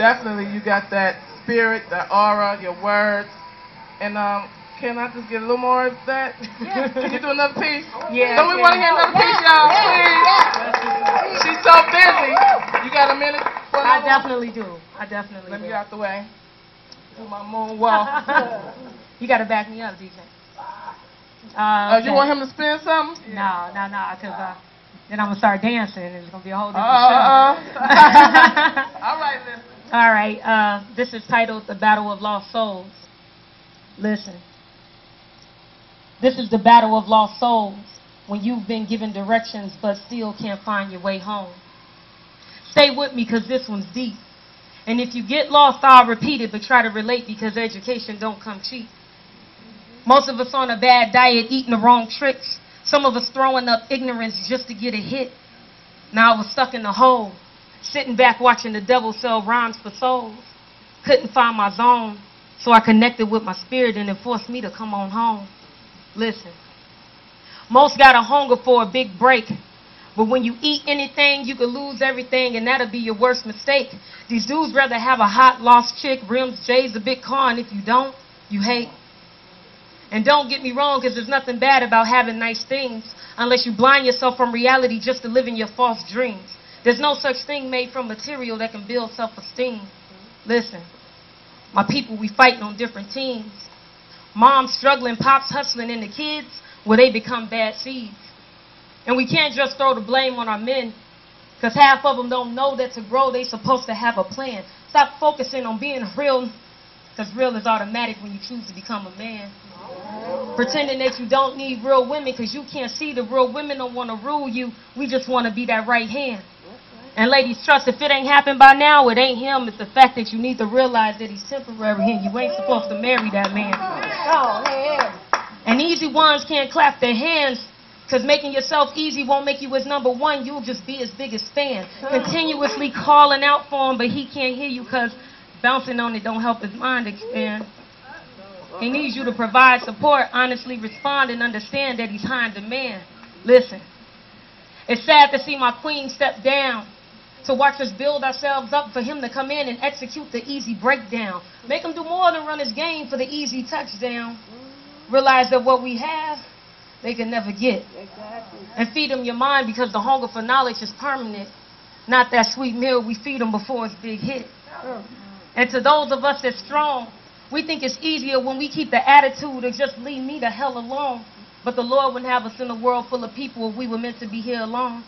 definitely you got that spirit, that aura, your words. And um, can I just get a little more of that? can you do another piece? Yeah. Don't we want to hear another piece, y'all? Please. She's so busy. You got a minute? I definitely do. I definitely Let me get out the way. Do my moonwalk. You got to back me up, DJ. Uh, uh, you want him to spin something? No, no, no, because uh, then I'm going to start dancing and it's going to be a whole Uh, different uh, show. uh. All right, then. All right, uh, this is titled The Battle of Lost Souls. Listen. This is the battle of lost souls when you've been given directions but still can't find your way home. Stay with me because this one's deep. And if you get lost, I'll repeat it, but try to relate because education don't come cheap. Most of us on a bad diet, eating the wrong tricks. Some of us throwing up ignorance just to get a hit. Now I was stuck in the hole, sitting back watching the devil sell rhymes for souls. Couldn't find my zone, so I connected with my spirit and it forced me to come on home. Listen, most got a hunger for a big break. But when you eat anything, you could lose everything, and that'll be your worst mistake. These dudes rather have a hot, lost chick, rims, J's, a big car, and if you don't, you hate. And don't get me wrong, because there's nothing bad about having nice things unless you blind yourself from reality just to live in your false dreams. There's no such thing made from material that can build self-esteem. Listen, my people, we fighting on different teams. Moms struggling, pops hustling, and the kids, well, they become bad seeds. And we can't just throw the blame on our men, because half of them don't know that to grow, they supposed to have a plan. Stop focusing on being real, because real is automatic when you choose to become a man. Pretending that you don't need real women because you can't see the real women don't want to rule you. We just want to be that right hand. And ladies, trust if it ain't happened by now, it ain't him. It's the fact that you need to realize that he's temporary and you ain't supposed to marry that man. And easy ones can't clap their hands because making yourself easy won't make you his number one. You'll just be his biggest fan. Continuously calling out for him, but he can't hear you because bouncing on it don't help his mind expand. He needs you to provide support, honestly respond, and understand that he's high in demand. Listen, it's sad to see my queen step down. To watch us build ourselves up for him to come in and execute the easy breakdown. Make him do more than run his game for the easy touchdown. Realize that what we have, they can never get. And feed them your mind because the hunger for knowledge is permanent. Not that sweet meal we feed them before it's big hit. Mm-hmm. And to those of us that's strong, we think it's easier when we keep the attitude of just leave me the hell alone. But the Lord wouldn't have us in a world full of people if we were meant to be here alone.